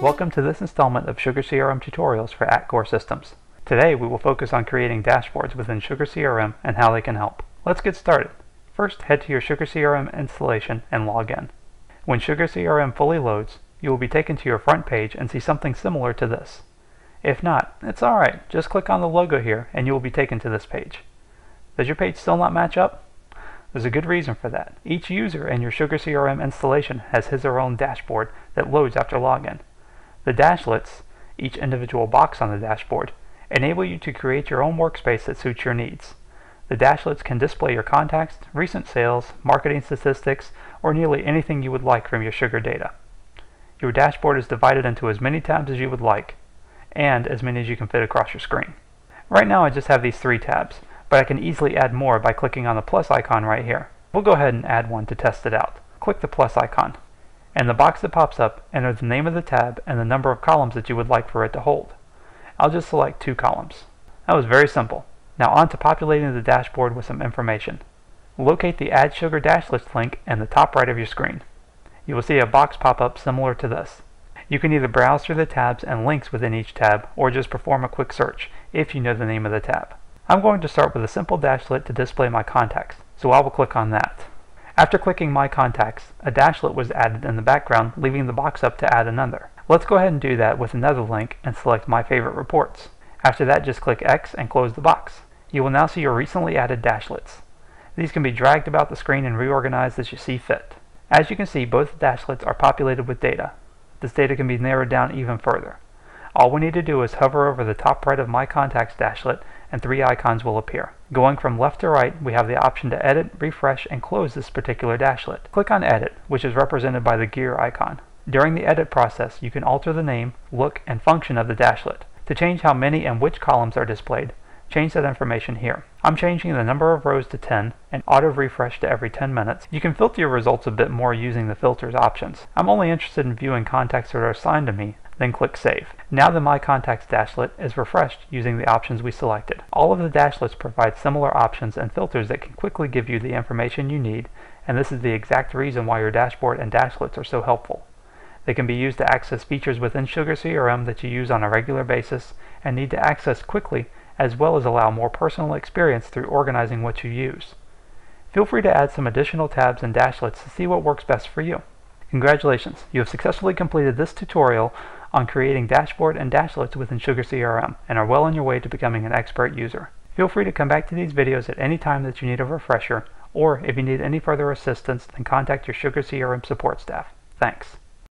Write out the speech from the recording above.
Welcome to this installment of Sugar CRM tutorials for Atcore Systems. Today we will focus on creating dashboards within Sugar CRM and how they can help. Let's get started. First, head to your Sugar CRM installation and log in. When Sugar CRM fully loads, you will be taken to your front page and see something similar to this. If not, it's alright, just click on the logo here and you will be taken to this page. Does your page still not match up? There's a good reason for that. Each user in your Sugar CRM installation has his or her own dashboard that loads after login. The dashlets, each individual box on the dashboard, enable you to create your own workspace that suits your needs. The dashlets can display your contacts, recent sales, marketing statistics, or nearly anything you would like from your Sugar data. Your dashboard is divided into as many tabs as you would like, and as many as you can fit across your screen. Right now I just have these three tabs, but I can easily add more by clicking on the plus icon right here. We'll go ahead and add one to test it out. Click the plus icon. In the box that pops up, enter the name of the tab and the number of columns that you would like for it to hold. I'll just select two columns. That was very simple. Now on to populating the dashboard with some information. Locate the Add Sugar Dashlets link in the top right of your screen. You will see a box pop up similar to this. You can either browse through the tabs and links within each tab or just perform a quick search if you know the name of the tab. I'm going to start with a simple dashlet to display my contacts, so I will click on that. After clicking My Contacts, a dashlet was added in the background, leaving the box up to add another. Let's go ahead and do that with another link and select My Favorite Reports. After that, just click X and close the box. You will now see your recently added dashlets. These can be dragged about the screen and reorganized as you see fit. As you can see, both dashlets are populated with data. This data can be narrowed down even further. All we need to do is hover over the top right of My Contacts dashlet and three icons will appear. Going from left to right, we have the option to edit, refresh, and close this particular dashlet. Click on Edit, which is represented by the gear icon. During the edit process, you can alter the name, look, and function of the dashlet. To change how many and which columns are displayed, change that information here. I'm changing the number of rows to 10 and auto refresh to every 10 minutes. You can filter your results a bit more using the filters options. I'm only interested in viewing contacts that are assigned to me, then click Save. Now the My Contacts dashlet is refreshed using the options we selected. All of the dashlets provide similar options and filters that can quickly give you the information you need, and this is the exact reason why your dashboard and dashlets are so helpful. They can be used to access features within Sugar CRM that you use on a regular basis and need to access quickly, as well as allow more personal experience through organizing what you use. Feel free to add some additional tabs and dashlets to see what works best for you. Congratulations, you have successfully completed this tutorial on creating dashboard and dashlets within Sugar CRM and are well on your way to becoming an expert user. Feel free to come back to these videos at any time that you need a refresher, or if you need any further assistance, then contact your Sugar CRM support staff. Thanks.